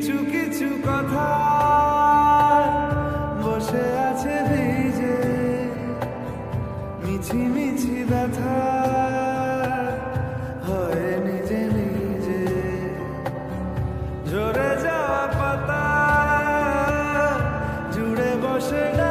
কিছু কিছু কথা বসে আছে ভিজে। মিছি মিছি ব্যথা হয় নিজে নিজে। জোরে যাওয়া পাতা, জুড়ে বসে না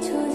to